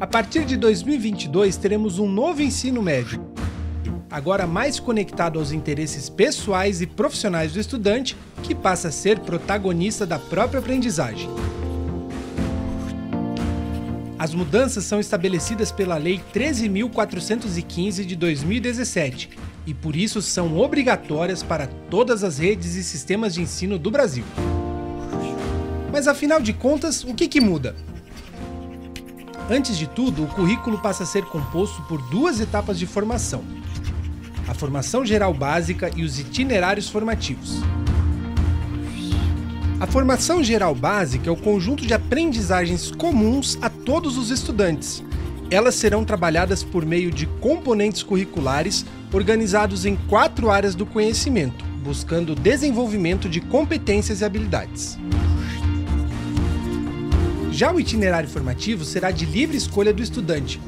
A partir de 2022 teremos um novo ensino médio, agora mais conectado aos interesses pessoais e profissionais do estudante, que passa a ser protagonista da própria aprendizagem. As mudanças são estabelecidas pela Lei 13.415 de 2017 e por isso são obrigatórias para todas as redes e sistemas de ensino do Brasil. Mas afinal de contas, o que, que muda? Antes de tudo, o currículo passa a ser composto por duas etapas de formação: a formação geral básica e os itinerários formativos. A formação geral básica é o conjunto de aprendizagens comuns a todos os estudantes. Elas serão trabalhadas por meio de componentes curriculares organizados em quatro áreas do conhecimento, buscando o desenvolvimento de competências e habilidades. Já o itinerário formativo será de livre escolha do estudante,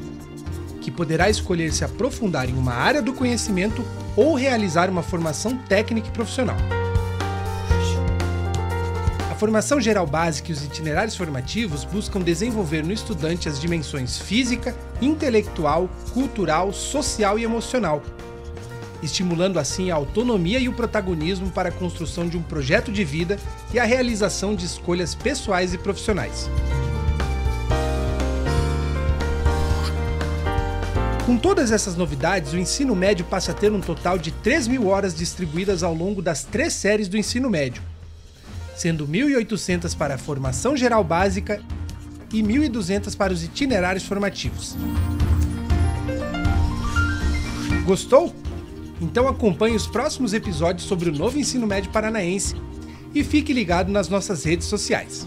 que poderá escolher se aprofundar em uma área do conhecimento ou realizar uma formação técnica e profissional. A formação geral básica e os itinerários formativos buscam desenvolver no estudante as dimensões física, intelectual, cultural, social e emocional, estimulando assim a autonomia e o protagonismo para a construção de um projeto de vida e a realização de escolhas pessoais e profissionais. Com todas essas novidades, o ensino médio passa a ter um total de 3 mil horas distribuídas ao longo das três séries do ensino médio, sendo 1.800 para a formação geral básica e 1.200 para os itinerários formativos. Gostou? Então acompanhe os próximos episódios sobre o novo ensino médio paranaense e fique ligado nas nossas redes sociais.